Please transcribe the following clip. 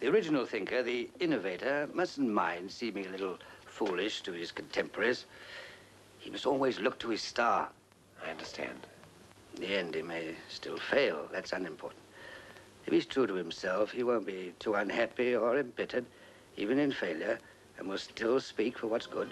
The original thinker, the innovator, mustn't mind seeming a little foolish to his contemporaries. He must always look to his star. I understand. In the end, he may still fail. That's unimportant. If he's true to himself, he won't be too unhappy or embittered, even in failure, and will still speak for what's good.